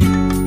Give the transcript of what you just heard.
you